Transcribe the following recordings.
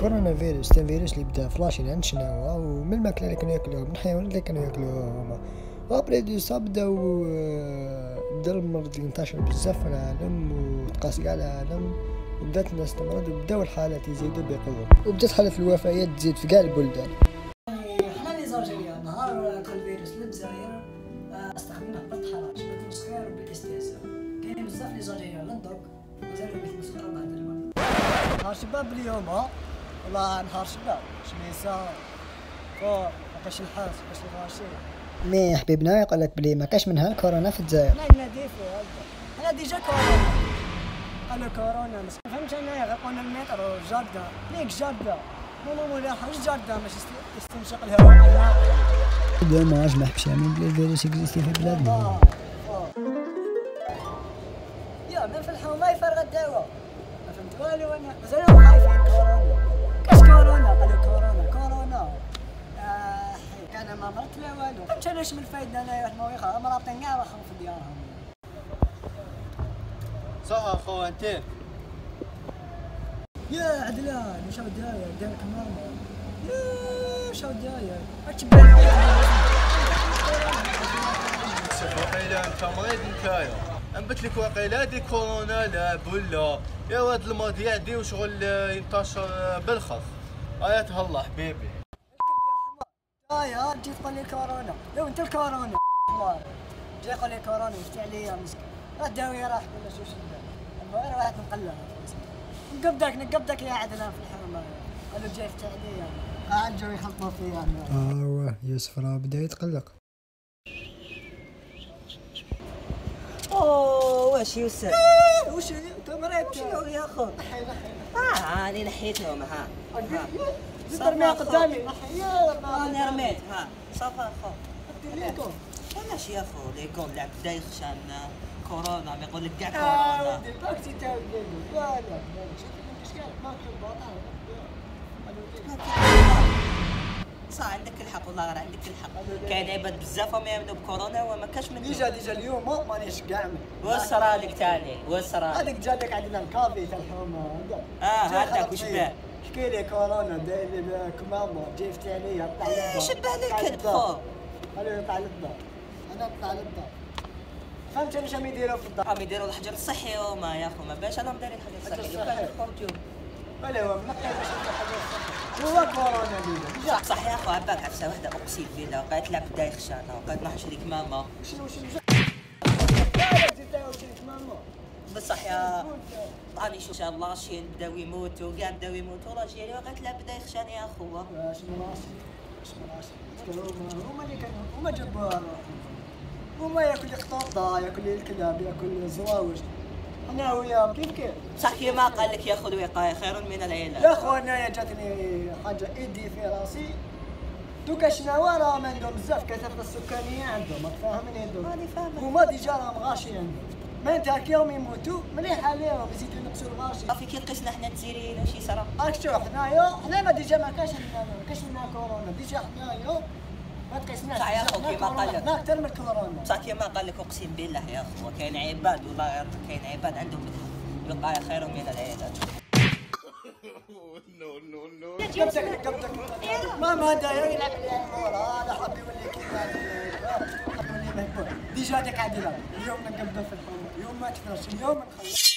كورونا فيروس كان فيروس اللي بدأ في la Chine عندنا هو ومن الماكلة اللي كانوا يأكلوها من الحيوانات اللي كانوا يأكلوها هما. و après de ça بداو آه، بدأ المرض اللي انتشر بزاف في العالم وتقاس كاع العالم وبدأت الناس تمرض وبداو الحالات يزيدوا بقوة. وبدأت حالة الوفيات تزيد في كاع البلدان. حنا اللي زوجية نهار دخل الفيروس للجزائر آه، أستخدمناه بالتحرش بالتمسخير وبالاستهزاء كاينين بزاف لي زوجية للدوك مازالوا يتمسخروا بعد المرض. نهار شباب اليوم ها والله نهار شباب شميسة فوق مكاش الحاس مكاش الغاشي مي حبيبنا يقول لك بلي ما كاش منها الكورونا في الجزائر. لا في هذا. أنا ديجا كورونا. قالوا كورونا. بس فهمت أنا يغلقون المترو جادة ليك جادة ماما ملاحة واش جادة باش يستنشق الهواء. دوماج ما حبش يعمل بلي الفيروس اكزيستي في بلادنا. يا من في الحومة يفرغ الدواء. ما فهمت والو أنا. مازالهم خايفين كورونا كورونا قالوا كورونا. كورونا. آه،. أنا ما مرت لا والو. فهمت أنا اش من الفايدة؟ أنا يروح مويخة مرابطين كاع راحوا في ديارهم صح اخو أنت؟ يا عدلان وش داير دايرك ماما يا وش داير أتبع. وقيلا انت مريض نتايا انبت لك وقيلا دي كورونا لا بلا. يا واد المواضيع دي وشغل ينتشر بالخف. آيات الله حبيبي. يا تجي تقول لي كورونا. لو انت الكورونا الله جاي يقول لي كورونا يفتي عليا مسكين. الداوية راح ولا شو شو المهم واحد مقلع نقبدك نقبدك يا عدنان في الحرمة قالوا جاي يفتي عليا قاعد جو يخلطوا فيا آه واه يوسف راه بدأ يتقلق. واش يوسف وش أنت مريت شنو يا أخو؟ نحي نحي آه أنا نحيتهم ها. زيد ارميها قدامي. نحي يا أنا رميت ها. صافا أخو. ليكم؟ علاش يا أخو ليكم؟ لعب بدا يخشى كورونا ما يقول لك كاع آه كورونا. ودي باكسي تاعي لا لا شوف انت شكال ماكل بطاطا صح عندك الحق والله راه عندك الحق كاين عباد بزاف ما يامنوا بكورونا وما كاش من ديجا ديجا اليوم مانيش كاع واش رالك تاني؟ واش رالك هذيك جاتك عندنا الكافي تاع الحومه آه هذاك وش باه؟ احكي لي كورونا داير لي كمامه جيفتي عليا طلع للدار شبه لي طلع الكذب للدار. خو قالوا يطلع للدار أنا طلع للدار فهمت أنا شنو يديروا في الدار؟ راهم يديروا الحجر الصحي وما يا اخو ما باش راهم دايرين الحجر الصحي. الحجر الصحي. ولا هو منقي باش حاجة صحية. هو كورونا ديجا صح يا اخو عباك عفسة وحدة. أقسم بالله وقعت لعب بدا يخشانا. وقعت نحشر لك ماما. شنو شنو شي بصح يا راني شوف شاء الله شين بداو يموتوا كاع بداو يموتوا راجلي وقعت لعب بدا يخشاني يا شنو راسي شنو راسي هما اللي كانوا هما جابوا روحهم هما ياكل قطاطا ياكل الكلاب ياكل الزواوج. أنا كيف كيف صح كيما قال لك ياخذ وقايه خير من العلاج يا اخو انايا جاتني حاجة إيدي في راسي. دوكا شنو راهم عندهم بزاف كثره السكانية عندهم راك فاهمني دوك. راني فاهمك. هما ديجا راهم غاشي عندهم ما أنت هكاهم يموتوا مليح عليهم يزيدوا ينقصوا الغاشي صافي كي لقيتنا حنا تزيريين واش يصرى راك شوف حنايا. حنا ما ديجا ما كاش عندنا ما كاش لنا كورونا. ديجا حنايا. ما تقيسناش صح يا ديجا كيما قال لك. أكثر من الكورونا بصح كيما قال لك أقسم بالله يا اخو كاين عباد والله غير كاين عباد عندهم الوقايه خير من العلاج قبتك قبتك ما ما داير. يلعب عليها المورا لا حب يولي كيما حب يولي مهبول ديجا ديك عادلة. اليوم نقبضوا في الحومه اليوم ما تفرش اليوم نخلص.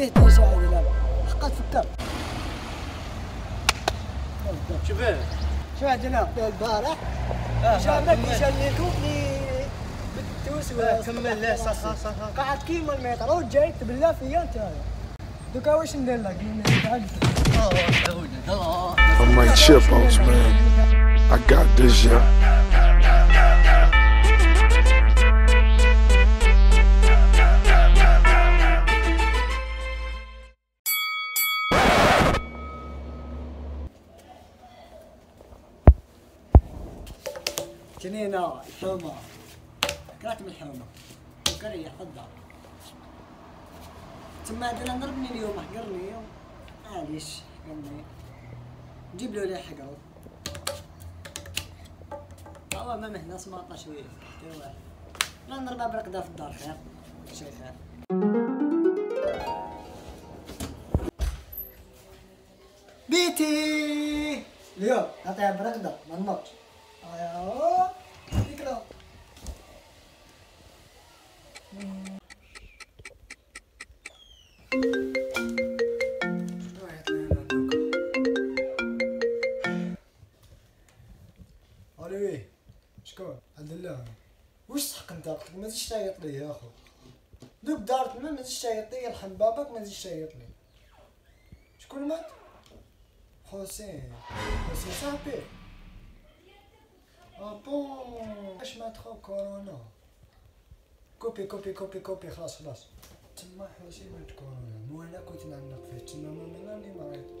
فيه ديجا عادله حقا تفكر. شبيه شو عندنا البارح. جا ما جا ليكم لي بالتوس ولا كمل لا صح صح صح. قعد كيما المترو جاي تبلا فيا انت دوكا واش ندير لك؟ I'm like chipos, man. I got this, yeah. جنينة الحومة كرهت من الحومة سكرية خضر تما عندنا نربني اليوم حقرني معليش قلبي جيب له ليه حقه هو ما مهنا سماطة شوية. ايوا لا نربع برقدة في الدار خير. شي خير. بيتي. اليوم نعطيها برقدة ما نمرش ألو شكون عبد الله وش تحق انت عقلك ما تزيدش تعيط لي يا اخو دوك دارت ما تزيدش تعيط لي باباك ما تزيدش تعيط لي شكون مات حسين حسين صاحبي آه بون اش مات خو كورونا كوبي كوبي كوبي كوبي خلاص خلاص تما حسين مات كورونا مو أنا كنت نعنق فيه تما ما من راني مريض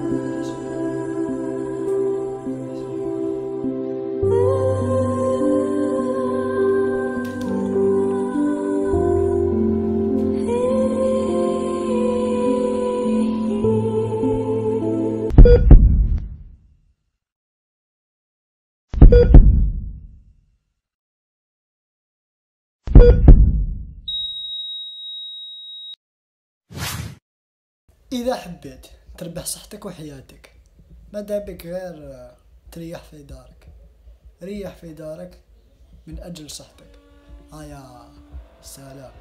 إذا حبيت تربح صحتك وحياتك ما بك غير تريح في دارك ريح في دارك من أجل صحتك. هيا سلام.